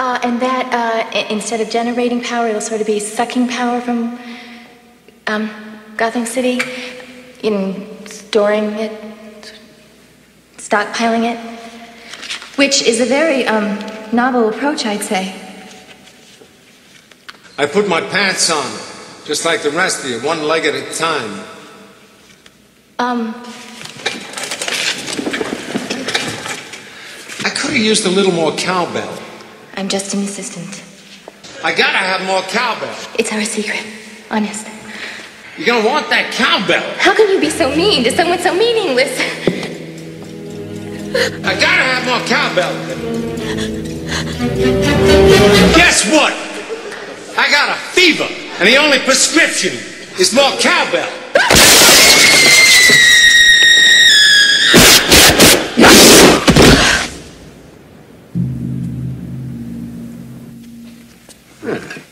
Uh, and that, uh, instead of generating power, it'll sort of be sucking power from um, Gotham City, in storing it, stockpiling it, which is a very um, novel approach, I'd say. I put my pants on, just like the rest of you, one leg at a time. Um, I could have used a little more cowbell. I'm just an assistant. I gotta have more cowbell. It's our secret, honest. You're gonna want that cowbell. How can you be so mean to someone so meaningless? I gotta have more cowbell. Guess what? I got a fever, and the only prescription is more cowbell. Really?